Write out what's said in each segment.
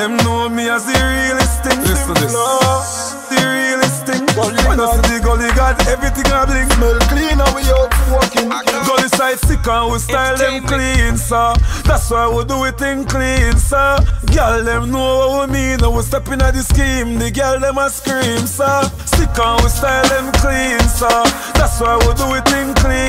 Them know me as the realest thing. Listen to this. The realest thing. When I God. see the gully God, everything I blink. Smell clean and we out walking. Gully side sick and we style them clean, sir. That's why we do it in clean, sir. Girl, them know what we mean. And we step in at the scheme. The girl, them a scream, sir. Sick and we style them clean, sir. That's why we do it in clean,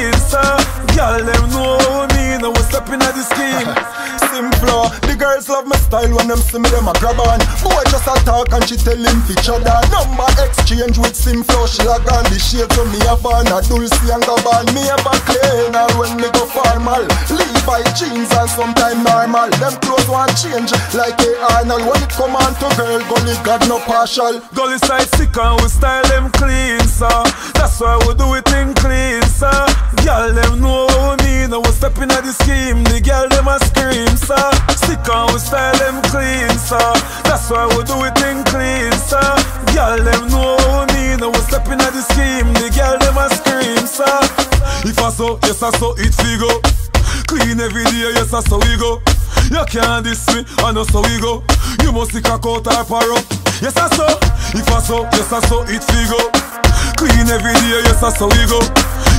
style when them see me them a grab on. Boy just a talk and she tell him feature that number exchange with Simple. She log on the shade so me have on a Dolce and Gabbana. Me a clean and when me go formal. Levi jeans and sometime normal. Them clothes want change like a Arnold. When it come on to girl, gully got no partial. Gully side sick and we style them clean, sir. That's why we do it in clean, sir. Girl, them know what we mean. And we step in at the scheme. The girl, them a scream, sir. Sick and we style them clean, sir. That's why we do it in clean, sir. Girl, them know what we. And we step in at the scheme. The girl, them a scream, sir. If I so, yes I so, it figure. Clean every day, yes I so we go. You can't diss me, I know so we go. You must stick a coat or par up. Yes I so, if I so, yes I so, it figure. Clean every day, yes I so we go.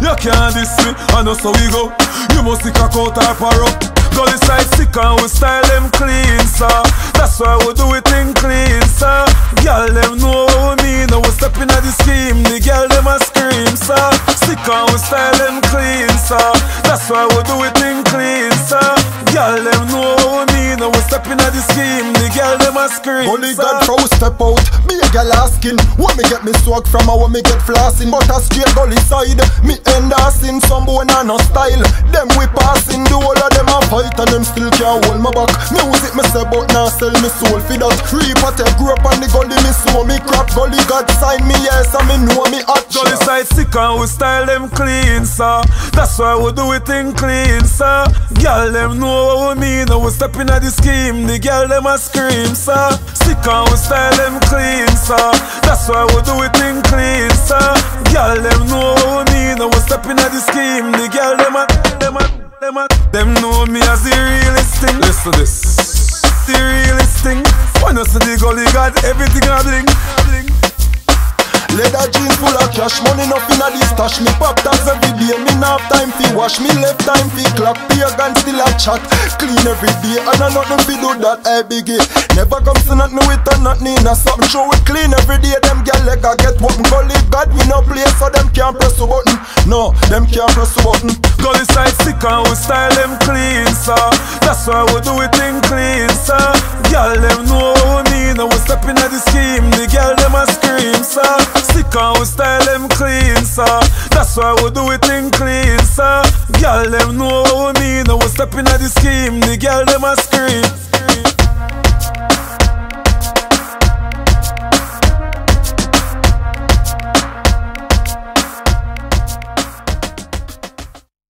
You can't diss me, I know so we go. You must stick a coat or par up. Gully side sick and we style them clean, sir. That's why we do it in clean, sir. Girl, them know what we mean. We step in at the scheme. The girl, them a scream, sir. Sick and we style them clean, sir. That's why we do it in clean, sir. Girl, them know what we mean. We step in at the scheme. The girl, them a scream, Gully sir. God throw step out. Me a gal asking. Where me get me swag from where me get flossing. But a straight gully side. Me end in some bone and no style. Them we passing. The whole of them a fight and them still can't hold my back. Music me say but now sell me soul for that. Reaper take grew up on the gully me so me crap. Gully God sign me yes and me know me hot. Gully side sick and we style them clean, sir. That's why we do it in clean, sir. Girl, them know what we mean. And we step in at the scheme. The girl, them a scream, sir. Sick and we style them clean, sir. That's why we do it in clean, know me as the realest thing. Listen to this. The realest thing. When you see the gully God, everything a bling, bling. Leather jeans full of cash, money nothing a this stash. Me pop tags every day, me nah have time fi wash. Me left time fi clock, pagan still a chat. Clean every day, and I nothing fi do that. I biggie. Never come to nothing with nothing in a something. Show it clean every day. Them gal leg a get button. Gully God we no play, so them can't press the button. No, them can't press the button. Gully side sick and we style them clean, sir. That's why we do it in clean, sir. Girl, them know we mean. And we step in at the scheme. The girl, them a scream, sir. Sick and we style them clean, sir. That's why we do it in clean, sir. Girl, them know we mean. And we step in at the scheme. The girl, them a scream.